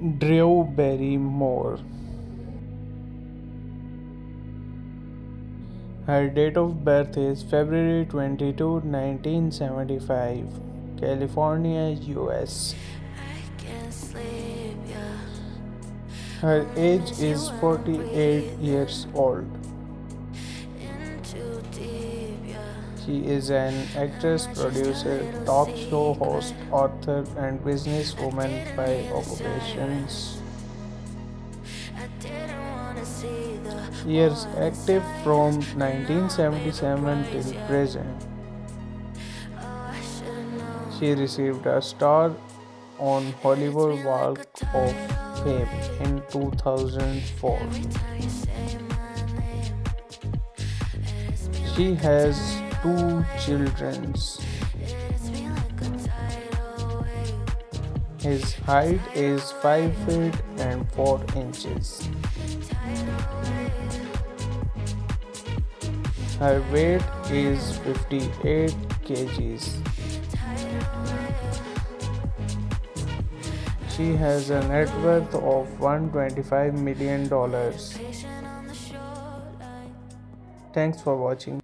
Drew Barrymore. Her date of birth is February 22, 1975, California, US. Her age is 48 years old. She is an actress, producer, talk show host, author, and businesswoman by occupations. Years active from 1977 till present. She received a star on Hollywood Walk of Fame in 2004. She has two children. His height is 5 feet and 4 inches. Her weight is 58 kgs. She has a net worth of $125 million. Thanks for watching.